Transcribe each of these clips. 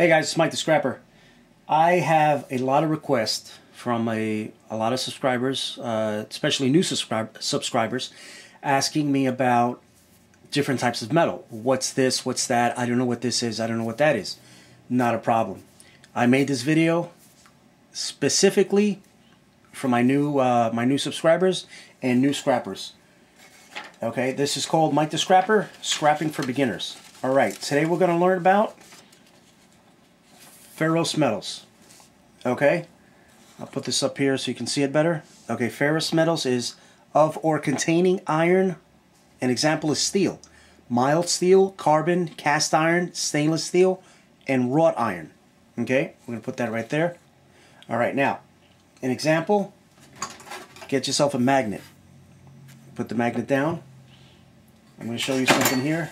Hey guys, it's Mike the Scrapper. I have a lot of requests from a, a lot of subscribers, uh, especially new subscribe, subscribers, asking me about different types of metal. What's this? What's that? I don't know what this is. I don't know what that is. Not a problem. I made this video specifically for my new uh, my new subscribers and new scrappers. Okay, this is called Mike the Scrapper, Scrapping for Beginners. All right, today we're going to learn about ferrous metals. Okay, I'll put this up here so you can see it better. Okay, ferrous metals is of or containing iron. An example is steel, mild steel, carbon, cast iron, stainless steel, and wrought iron. Okay, we're going to put that right there. All right, now, an example, get yourself a magnet. Put the magnet down. I'm going to show you something here.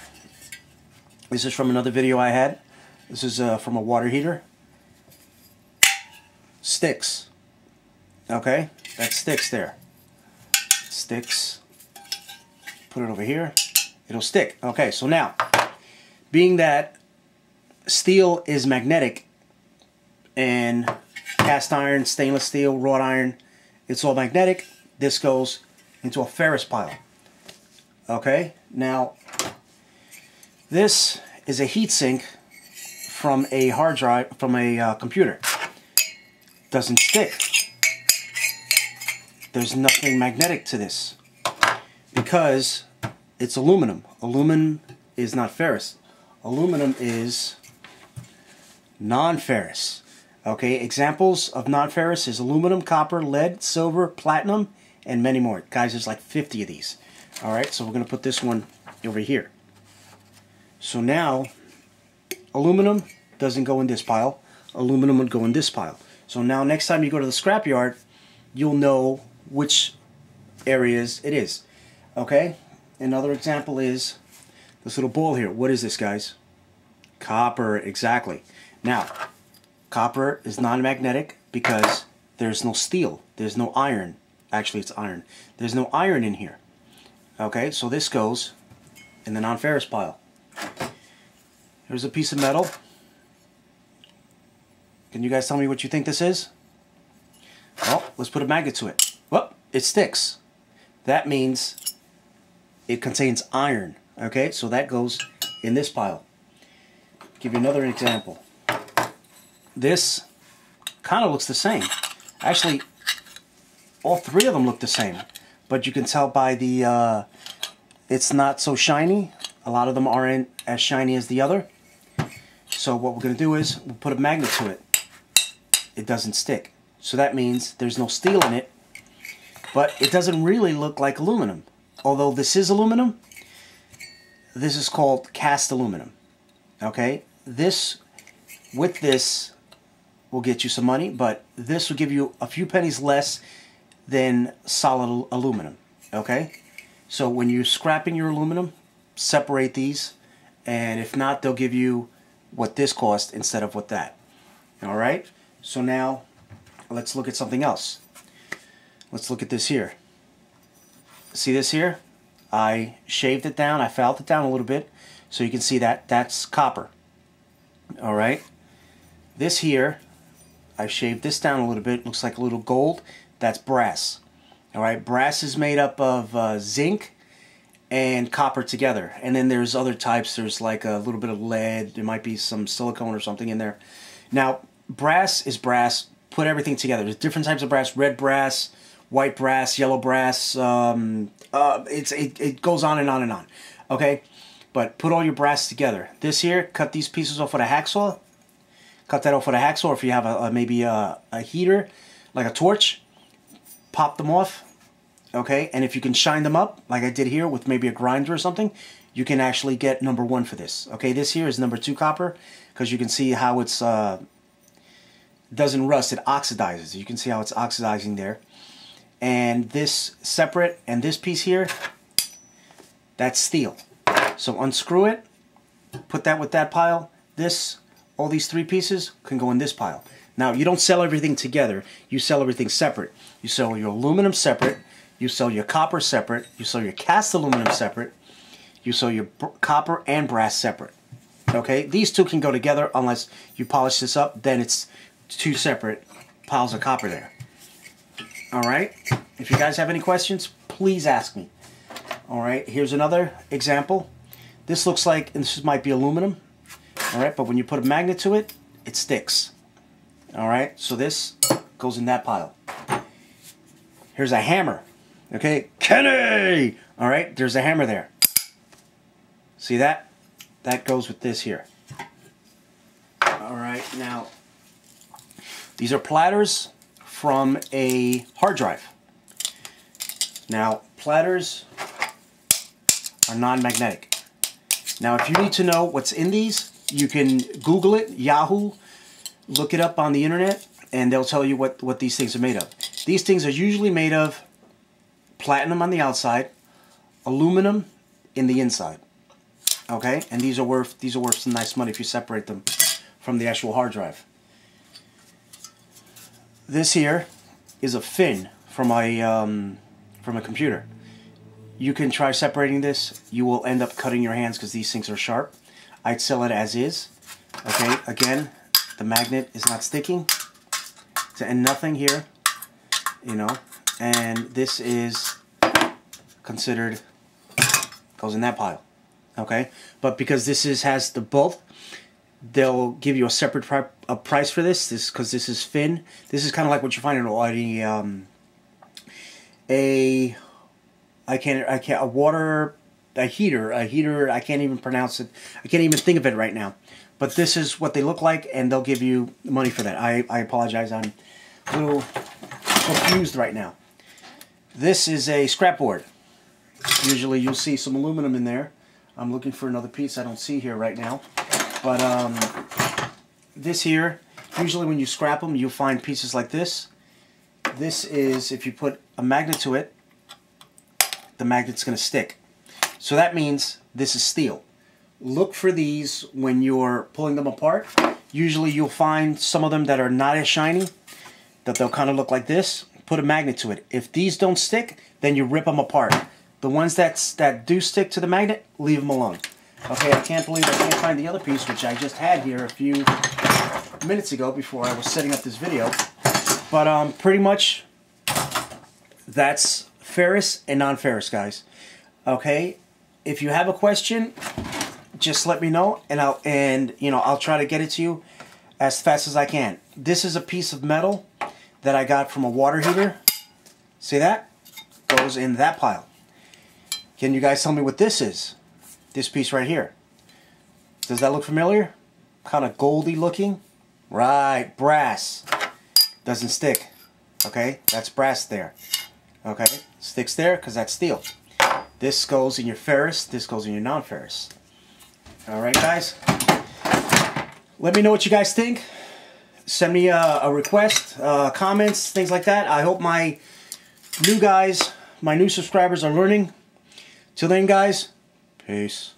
This is from another video I had. This is uh, from a water heater. Sticks. Okay, that sticks there. Sticks. Put it over here. It'll stick. Okay, so now, being that steel is magnetic and cast iron, stainless steel, wrought iron, it's all magnetic, this goes into a ferrous pile. Okay, now this is a heatsink from a hard drive, from a uh, computer. Doesn't stick. There's nothing magnetic to this because it's aluminum. Aluminum is not ferrous. Aluminum is non-ferrous. Okay, examples of non-ferrous is aluminum, copper, lead, silver, platinum, and many more. Guys, there's like 50 of these. All right, so we're going to put this one over here. So now, aluminum doesn't go in this pile. Aluminum would go in this pile. So now next time you go to the scrapyard, you'll know which areas it is. Okay? Another example is this little ball here. What is this, guys? Copper, exactly. Now, copper is non-magnetic because there's no steel. There's no iron. Actually, it's iron. There's no iron in here. Okay, so this goes in the non-ferrous pile. Here's a piece of metal. Can you guys tell me what you think this is? Well, let's put a magnet to it. Well, it sticks. That means it contains iron. Okay, so that goes in this pile. Give you another example. This kind of looks the same. Actually, all three of them look the same. But you can tell by the, uh, it's not so shiny. A lot of them aren't as shiny as the other. So what we're going to do is we'll put a magnet to it. It doesn't stick. So that means there's no steel in it. But it doesn't really look like aluminum. Although this is aluminum, this is called cast aluminum. Okay? This, with this, will get you some money, but this will give you a few pennies less than solid aluminum. Okay? So when you're scrapping your aluminum, separate these, and if not, they'll give you what this cost instead of what that. All right? So now, let's look at something else. Let's look at this here. See this here? I shaved it down. I filed it down a little bit. So you can see that that's copper. All right? This here, I shaved this down a little bit. Looks like a little gold. That's brass. All right? Brass is made up of uh, zinc and copper together. And then there's other types. There's like a little bit of lead. There might be some silicone or something in there. Now, brass is brass. Put everything together. There's different types of brass. Red brass, white brass, yellow brass. Um, uh, it's it, it goes on and on and on. Okay? But put all your brass together. This here, cut these pieces off with a hacksaw. Cut that off with a hacksaw. If you have a, a maybe a, a heater, like a torch, pop them off okay? And if you can shine them up, like I did here with maybe a grinder or something, you can actually get number one for this. Okay, this here is number two copper because you can see how it's uh, doesn't rust, it oxidizes. You can see how it's oxidizing there. And this separate and this piece here, that's steel. So unscrew it, put that with that pile. This, all these three pieces can go in this pile. Now, you don't sell everything together. You sell everything separate. You sell your aluminum separate, you sell your copper separate. You sell your cast aluminum separate. You sell your copper and brass separate. Okay, these two can go together unless you polish this up. Then it's two separate piles of copper there. All right. If you guys have any questions, please ask me. All right. Here's another example. This looks like, and this might be aluminum. All right. But when you put a magnet to it, it sticks. All right. So this goes in that pile. Here's a hammer. Okay. Kenny! All right. There's a hammer there. See that? That goes with this here. All right. Now, these are platters from a hard drive. Now, platters are non-magnetic. Now, if you need to know what's in these, you can Google it, Yahoo, look it up on the internet, and they'll tell you what, what these things are made of. These things are usually made of platinum on the outside, aluminum in the inside. Okay, and these are worth these are worth some nice money if you separate them from the actual hard drive. This here is a fin from a um, from a computer. You can try separating this. You will end up cutting your hands because these things are sharp. I'd sell it as is. Okay, again, the magnet is not sticking. And nothing here, you know. And this is considered, goes in that pile. Okay, but because this is has the both, they'll give you a separate pri a price for this. This because this is fin. This is kind of like what you find in a um, a I can't I can't a water a heater a heater I can't even pronounce it. I can't even think of it right now. But this is what they look like, and they'll give you money for that. I I apologize. I'm a little confused right now. This is a scrap board. Usually you'll see some aluminum in there. I'm looking for another piece I don't see here right now. But um, this here, usually when you scrap them, you'll find pieces like this. This is, if you put a magnet to it, the magnet's going to stick. So that means this is steel. Look for these when you're pulling them apart. Usually you'll find some of them that are not as shiny, that they'll kind of look like this. Put a magnet to it. If these don't stick, then you rip them apart. The ones that's, that do stick to the magnet, leave them alone. Okay, I can't believe I can't find the other piece, which I just had here a few minutes ago before I was setting up this video. But um, pretty much, that's ferrous and non-ferrous, guys. Okay, if you have a question, just let me know, and I'll and you know I'll try to get it to you as fast as I can. This is a piece of metal that I got from a water heater. See that? Goes in that pile. Can you guys tell me what this is? This piece right here. Does that look familiar? Kind of goldy looking? Right, brass. Doesn't stick. Okay, that's brass there. Okay, sticks there because that's steel. This goes in your ferrous, this goes in your non-ferrous. Alright guys, let me know what you guys think. Send me a, a request, uh, comments, things like that. I hope my new guys, my new subscribers are learning Till then, guys, peace.